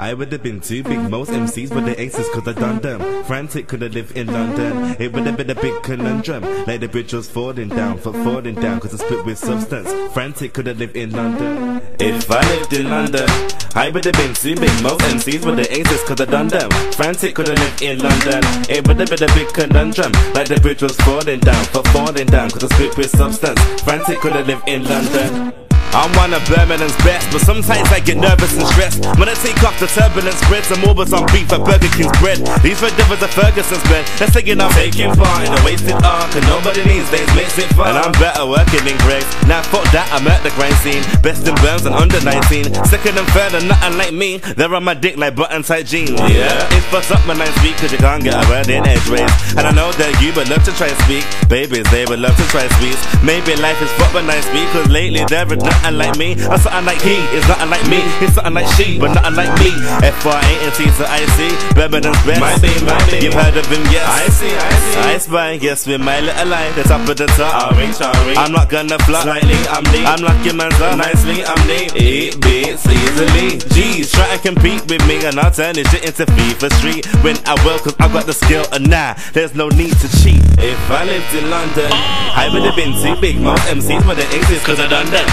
I would have been too big. Most MCs were the aces cause I done them. Frantic could have lived in London. It would have been a big conundrum. Like the bridge was falling down, for falling down cause it's split with substance. Frantic could have lived in London. If I lived in London, I would have been too big. Most MCs were the aces cause I done them. Frantic could have lived in London. It would have been a big conundrum. Like the bridge was falling down, for falling down cause it's split with substance. Frantic could have lived in London. I'm one of Birmingham's best, but sometimes I get nervous and stressed when I take off the turbulence spreads. I'm always on beat for Burger King's bread. These red devils are Ferguson's bed. They're saying I'm taking part in a wasted arc, and nobody needs days makes it fun. And I'm better working in Greggs. Now fuck that, I'm at the grind scene. Best in Burns and under 19. Second and third and nothing like me. They're on my dick like button tight jeans. Yeah, it's fucked up when I speak, cause you can't get a word in edgeways. And I know that you would love to try and speak. Babies, they would love to try and speak. Maybe life is fucked when I speak, cause lately there is nothing like me, I'm something like he. It's nothing like me, it's something like she, but nothing like me. F Y A N T to I C, Birmingham's best. Might be, might be. You've heard of him, yes. I see, I see. I spy, yes, with my little line, the top of the top. I'll reach, I'll reach. I'm not gonna flop. Slightly, I'm neat. I'm lucky man's up. Nicely, I'm neat. It beats easily. G's try to compete with me, and I'll turn this shit into FIFA Street. When I will, cause I got the skill, and nah, there's no need to cheat. If I lived in London, I would have been too big. Most MCs would have exist, cause I done that.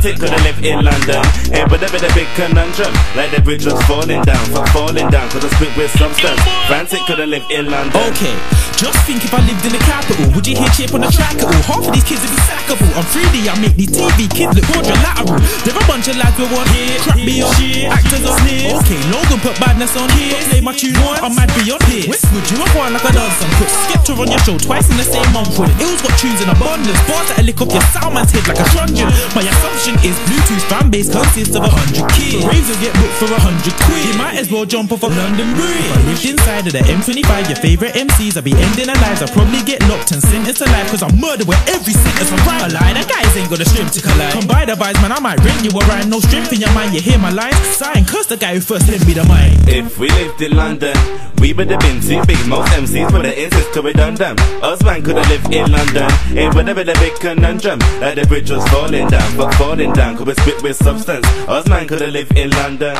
Could have lived in London. It would have been a big conundrum. Like the bridge was falling down, falling down, cause I spit with substance. Frantic could have lived in London. Okay, just think if I lived in the capital, would you hear chip on the track at all? Half of these kids would be sackable. I'm 3D, I make these TV kids look quadrilateral. They're a bunch of lads with one here, crap beyond actors on here. Okay, Logan put badness on here, play my tune once, I'm mad beyond here. Westwood, you want one like I done some. Put Skepta on your show twice in the same month. With Ills got tunes in abundance, bars that I lick off your sound man's head like a truncheon. My assumption is Bluetooth fan base consists of a hundred kids. Raves will get booked for a hundred quid. You might as well jump off a London Bridge. I lived inside of the M25, your favorite MCs, I'd be ending their lives. I'd probably get locked and sentenced to life, cause I'm murdered with every sentence I write. A lie, that guys ain't got a strength to collide. Come by the vibes, man, I might rent you a rhyme. No strength in your mind, you hear my lines. Sign, curse the guy who first lent me the mic. If we lived in London, we would have been too big. Most MCs would have insist to done them. Us man could have lived in London. It would have been a big conundrum. Like the bridge was falling down, but falling down could we spit with substance. Us man could have lived in London.